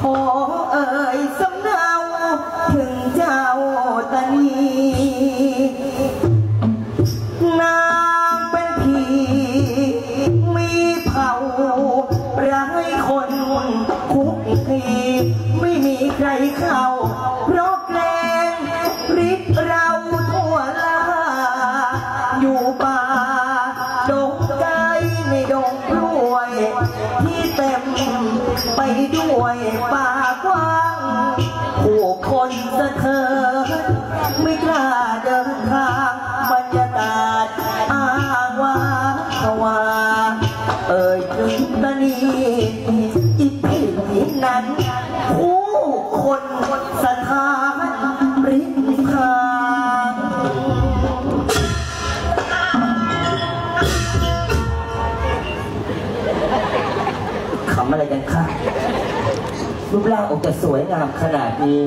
ขอเอ่ยสำเนาถึงเจ้าตานีนางเป็นผีมีเผ่าร้ายคนคุกคีไม่มีใครเข้า เพราะเกรงฤทธิ์เราทั่วลา อยู่ป่าดงไกลในดงกล้วย ที่เต็ม ไปด้วยป่ากว้างผู้คนสะเทินไม่กล้าเดินทางบรรยากาศอ้างว้างขวาเอ่ยถึงตะนีอีผีนั้นผู้คนสถานำอะไรกันคะรูปร่างออกจะสวยงามขนาดนี้